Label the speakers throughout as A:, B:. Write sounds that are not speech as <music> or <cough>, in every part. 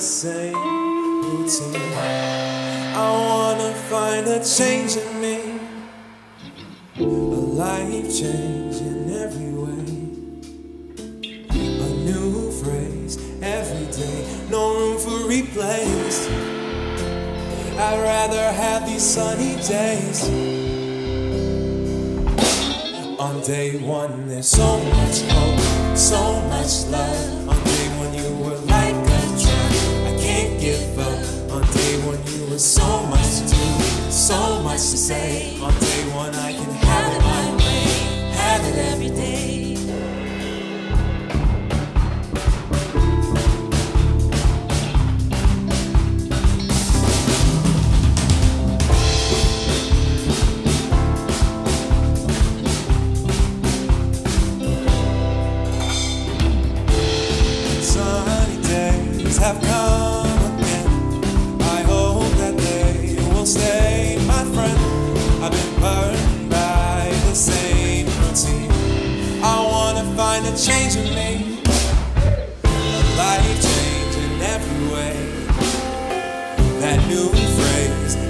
A: same routine. I wanna find a change in me, a life change in every way. A new phrase every day, no room for replays. I'd rather have these sunny days. On day one, there's so much hope, so much love. Were so much to do, so much to say. On day one, I can have it my way, have it every day.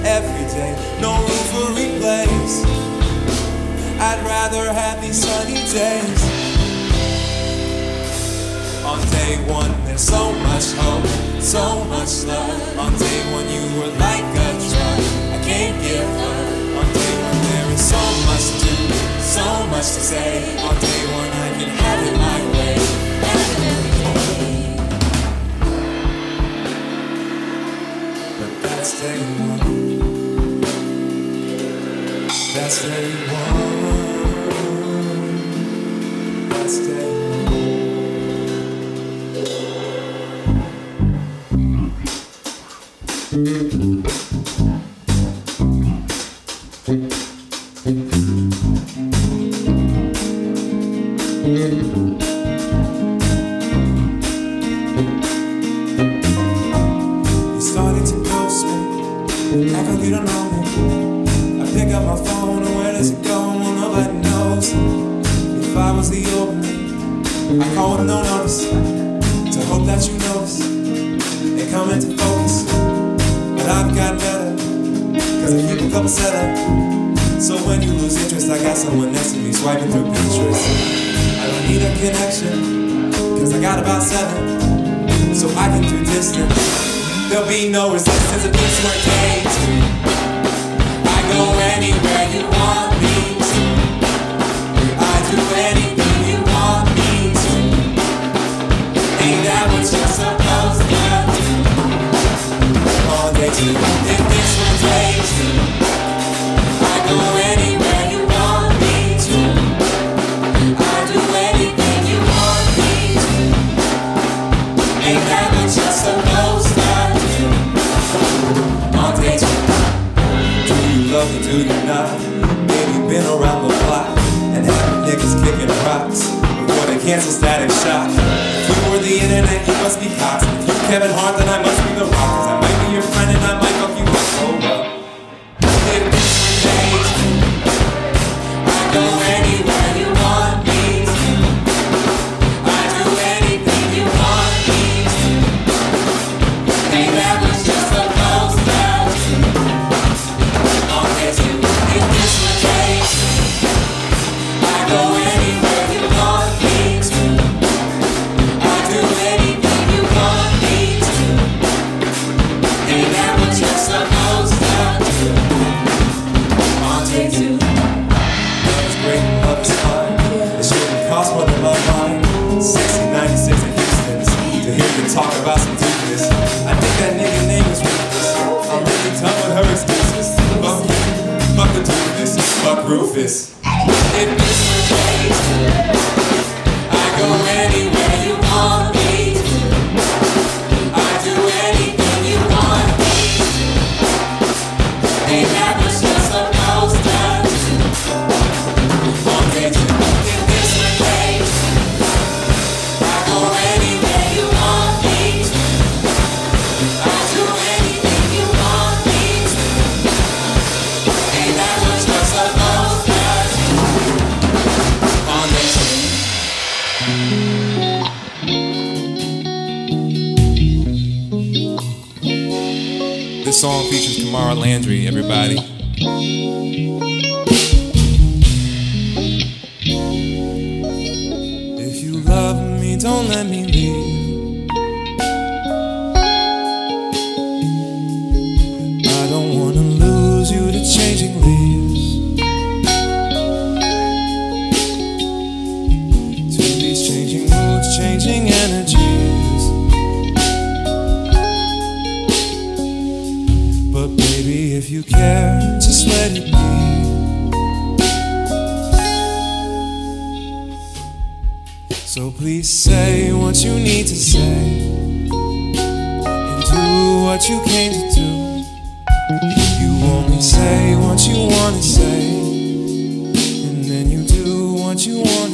A: Every day, no room for replays. I'd rather have these sunny days. On day one, there's so much hope, so much love. On day one, you were like a drug. I can't give up. On day one, there is so much to do, so much to say. On day one, I can have it my way. But that's day one. That's couple set up. So when you lose interest, I got someone next to me swiping through Pinterest. I don't need a connection, cause I got about seven. So I can do distance. There'll be no resistance if this were days. I go anywhere you want me to. I do anything you want me to. Ain't that what you're supposed to do? On day two, if this were days You love me, do you not? Baby, been around the block And having niggas kicking rocks Before they cancel Static Shock If you were the internet, you must be Cox If you Kevin Hart, then I must be The Rock Cause I might be your friend and I might
B: Song features Kamara Landry, everybody. If you love me, don't let me leave. If you care, just let it be. So please say what you need to say And do what you came to do. You only say what you want to say And then you do what you want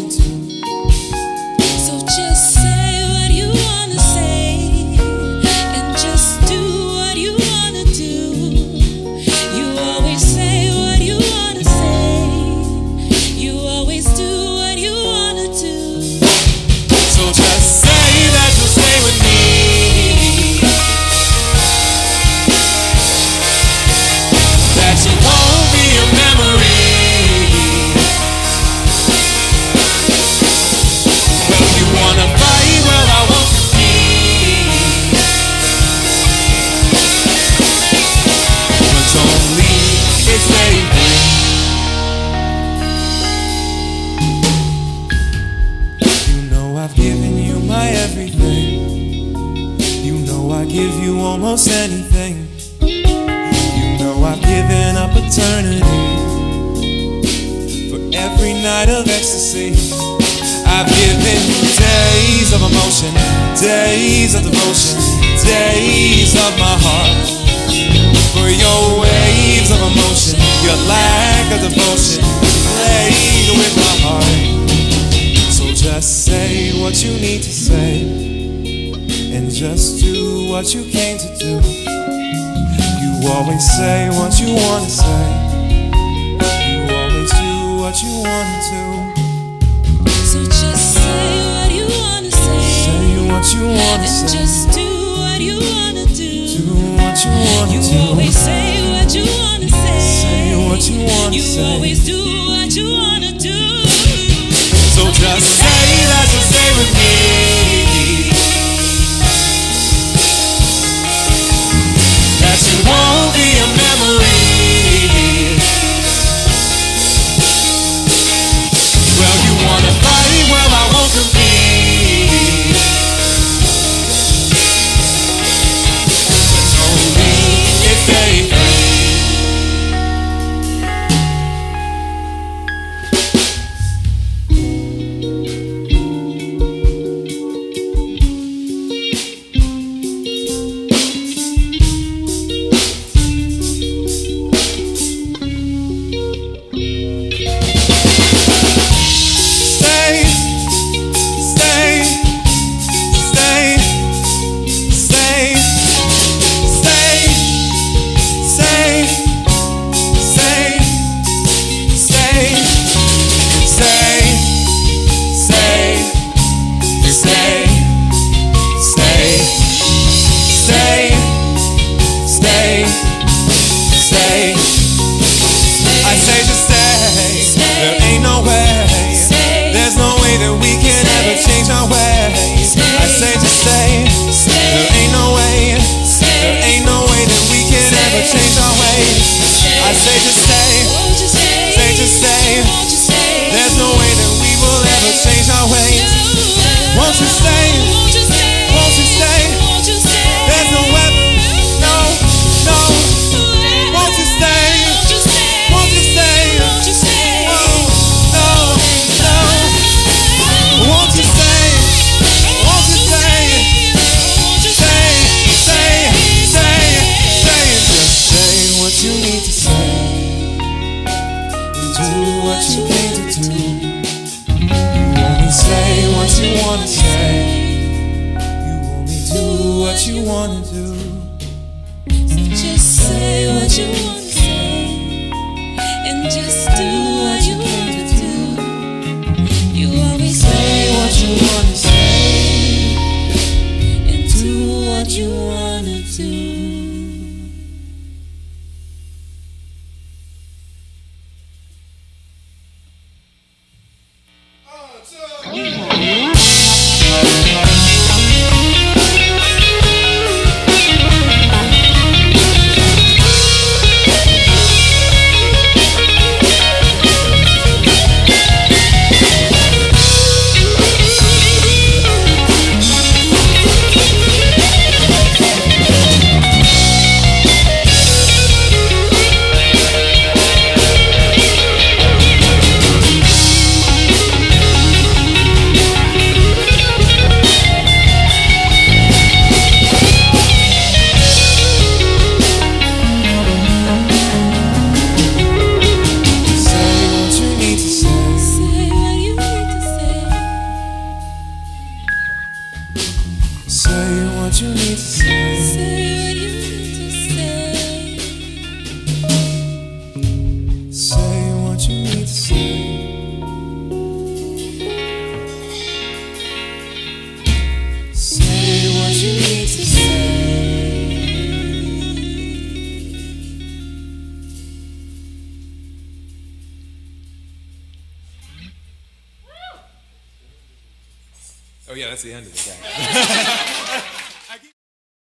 B: I give you almost anything. You know I've given up eternity for every night of ecstasy. I've given you days of emotion, days of devotion, days of my heart. always say what you wanna say. You always do what you wanna do.
A: So just say what you wanna say.
B: Say what you
A: wanna say. you wanna say.
B: You
A: only do what you wanna do. That's the end of it. <laughs>